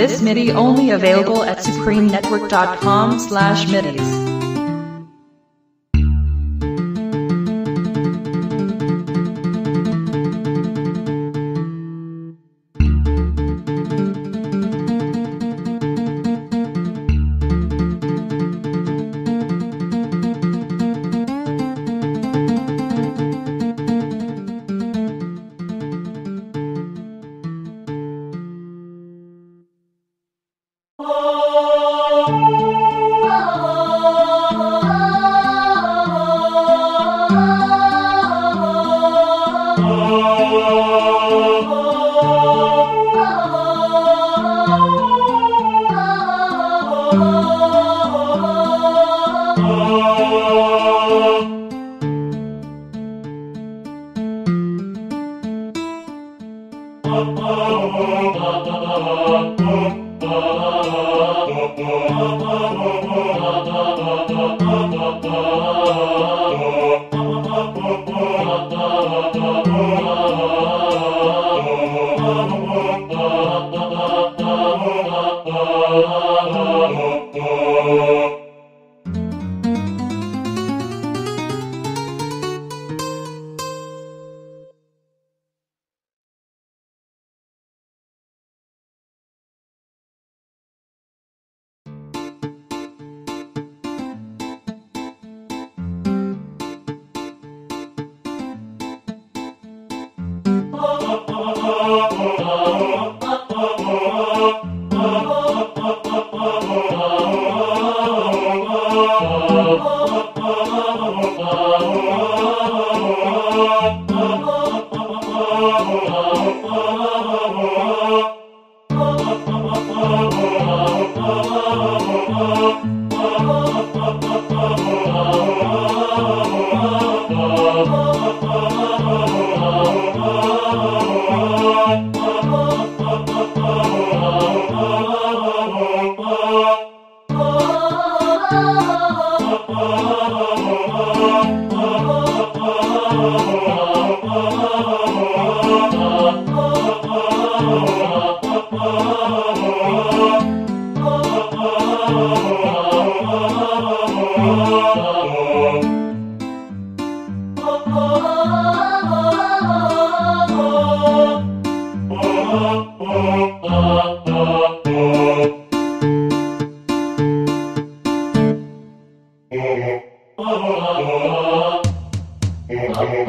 this MIDI only available at supremenetwork.com slash midis. Oh, Papa.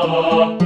Oh,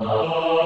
Oh,